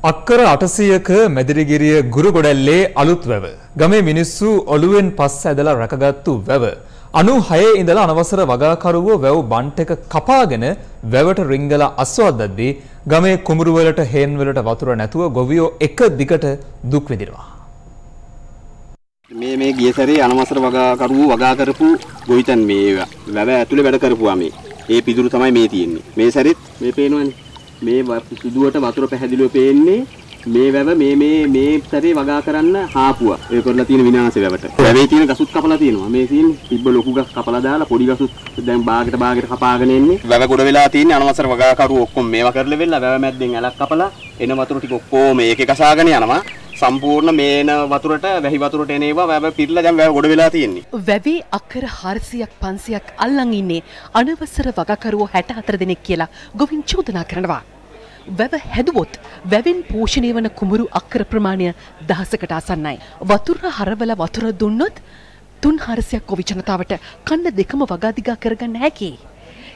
අක්කර අටසියක මැදිරිගිරිය ගුරුගොඩැල්ලේ අලුත් වැව. ගමේ මිනිස්සු ඔළුවෙන් පස් ඇදලා රැකගත්තු වැව. අනු හයේ ඉඳලා අනවසර වගාකරුවෝ වැව් බන්ට් එක කපාගෙන වැවට රිංගල අස්වද්දද්දී ගමේ කුඹුරුවලට හේන්වලට වතුර නැතුව ගොවියෝ එක දිගට දුක් විඳිනවා. මේ මේ ගිය සැරේ අනවසර වගාකරුවෝ වගා කරපු ගොවිතැන් මේ වැව ඇතුලේ වැඩ කරපුවා මේ. ඒ පිදුරු තමයි මේ තියෙන්නේ. මේ සැරෙත් මේ පේනවනේ. මේ සිදුවට වතුර පැහැදිලිව පේන්නේ මේ වැව මේ මේ මේ සැරේ වගා කරන්න හාපුවා. ඒ කරලා තියෙන විනාශය වැවට. වැවේ තියෙන ගසුත් කපලා තියෙනවා. මේ තියෙන තිබ්බ ලොකු ගස් කපලා දාලා පොඩි ගසුත් දැන් බාගට බාගට කපාගෙන එන්නේ. වැව ගොඩ වෙලා තියෙන්නේ අනවසර වගාකරුවෝ ඔක්කොම මේවා කරලා වෙලා වැව මැද්දෙන් ඇලක් කපලා එන වතුර ටික ඔක්කොම මේකේ කසාගෙන යනවා. සම්පූර්ණ මේන වතුරට වැහි වතුරට එන ඒවා වැව පිරලා දැන් වැව ගොඩ වෙලා තියෙන්නේ. වැවේ අක්කර 400ක් 500ක් අල්ලන් ඉන්නේ අනවසර වගකරුවෝ 64 දෙනෙක් කියලා ගොවින් චෝදනා කරනවා. වැව හැදුවොත් වැවෙන් පෝෂණය වන කුඹුරු අක්කර ප්‍රමාණය දහසකට ආසන්නයි. වතුර හරවල වතුර දුන්නොත් තුන් හරසයක් ගොවි ජනතාවට කන්න දෙකම වගාදිගා කරගන්න හැකි.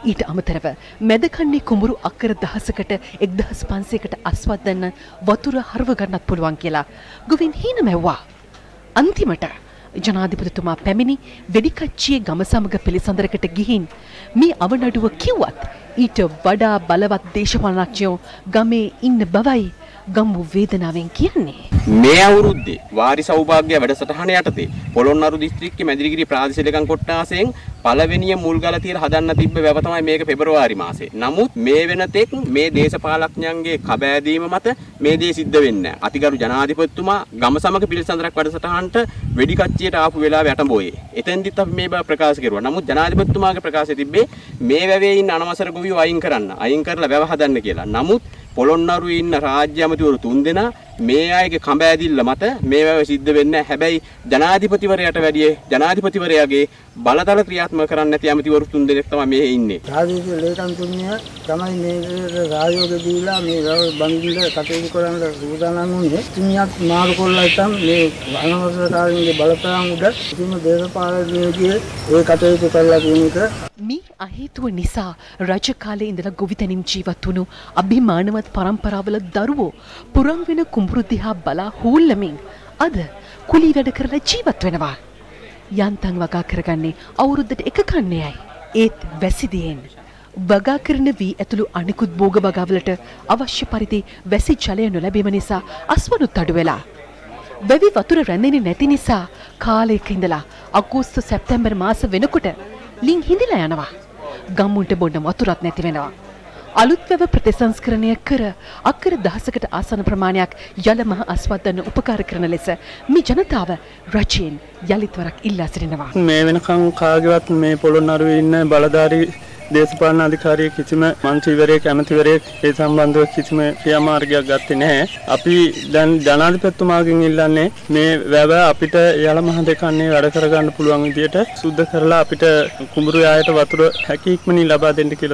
ඊට අමතරව මැදකන්නේ කුඹුරු අක්කර දහසකට එක්දහස් පන්සේකට අස්වත්දන්න වතුර හරව ගන්නත් පුළුවන් කියලා ගොවින් හීන මැව්වා. අන්තිමට ජනාධිපතිතුමා පැමිණි වෙඩිකච්චියේ ගම සමග පිළිසඳරකට ගිහින් මේ අවනඩුව කිව්වත් ඊට වඩා බලවත් දේශපාලනඥයෝ ගමේ ඉන්න බවයි ගම්මු වේදනාවෙන් කියන්නේ. මේ අවුරුද්දේ වාරි සෞභාග්‍ය වැඩසටහන යටතේ පොළොන්නරු දිස්ත්‍රික්කයේ මැදිරිගිරි ප්‍රාදේශීය ලේකම් කොට්ටාසයෙන් පළවෙනිය මුල්ගල තියලා හදන්න තිබ්බ වැව තමයි මේක පෙබරවාරි මාසේ. නමුත් මේ වෙනතෙක් මේ දේශපාලඥයන්ගේ කබෑදීම මත මේ දේ සිද්ධ වෙන්නේ නැහැ. අතිගරු ජනාධිපතිතුමා ගම සමග පිළිසඳරක් වැඩසටහනට වෙඩි කච්චියට ආපු වෙලාව යටඹෝයේ. එතෙන්දිත් අපි මේ බව ප්‍රකාශ කරුවා. නමුත් ජනාධිපතිතුමාගේ ප්‍රකාශය තිබ්බේ මේ වැවේ ඉන්න අනවසර ගොවියෝ අයින් කරන්න. අයින් කරලා වැව හදන්න කියලා. නමුත් පොළොන්නරුවේ ඉන්න රාජ්‍ය ඇමතිවරු තුන්දෙනා මේ අයගේ කඹ ඇදිල්ල මත මේ වැව සිද්ධ වෙන්නේ හැබැයි ජනාධිපතිවරයාට වැඩිය ජනාධිපතිවරයාගේ බලතල ක්‍රියාත්මක කරන්න නැති ඇමතිවරු තුන්දෙනෙක් තමයි මේ ඉන්නේ. රාජ්‍ය ලේකම්තුමිය තමයි මේ රාජ්‍යෝග දීලා මේ වැව බඳින්න කටයුතු කරන්න සූදානම් වුණේ. තුමියක් මාරු කොල්ලා ඉතින් මේ අනවසරකාරින්ගේ බලපෑම් උඩ කිසිම දේශපාලනයේදී ඒ කටයුතු කරලා තියෙන එක මේ අහේතුව නිසා රජ කාලේ ඉඳලා ගොවිතැනින් ජීවත් වුණු අභිමානවත් පරම්පරාවල දරුවෝ පුරන් වෙන කුඹුරු දිහා බලා හූල්ලමින් අද කුලී වැඩ කරලා ජීවත් වෙනවා. යන්තම් වගා කරගන්නේ අවුරුද්දට එක කන්නේයයි. ඒත් වැසිදියෙන් වගා කරන වී ඇතුළු අනිකුත් භෝග වගාවලට අවශ්‍ය පරිදි වැසි ජලය නොලැබීම නිසා අස්වනුත් අඩු වෙලා. වැවි වතුර රැඳෙන්නේ නැති නිසා කාලයක ඉඳලා අගෝස්තු සැප්තැම්බර් මාස වෙනකොට ලිං හිඳිලා යනවා. ගම්මුන්ට බොන්න වතුරත් නැති වෙනවා. අලුත් වැව ප්‍රතිසංස්කරණය කර අක්කර දහසකට ආසන ප්‍රමාණයක් යල මහ අස්වද්දන්න උපකාර කරන ලෙස මේ ජනතාව රජයෙන් යළිත්වරක් ඉල්ලා සිටිනවා. මේ වෙනකම් කාගේවත් මේ පොළොන්නරුවේ ඉන්න බලධාරී දේශපාලන අධිකාරිය කිසිම මන්ත්‍රීවරයෙක් ඇමතිවරයෙක් ඒ සම්බන්ධව කිසිම ක්‍රියාමාර්ගයක් ගත්තේ නැහැ. අපි දැන් ජනාධිපතිතුමාගෙන් ඉල්ලන්නේ මේ වැව අපිට යල මහ දෙකන්නේ වැඩ කරගන්න පුළුවන් විදියට සුද්ධ කරලා අපිට කුඹුරු යායට වතුර හැකි ඉක්මනින් ලබා දෙන්න කියලා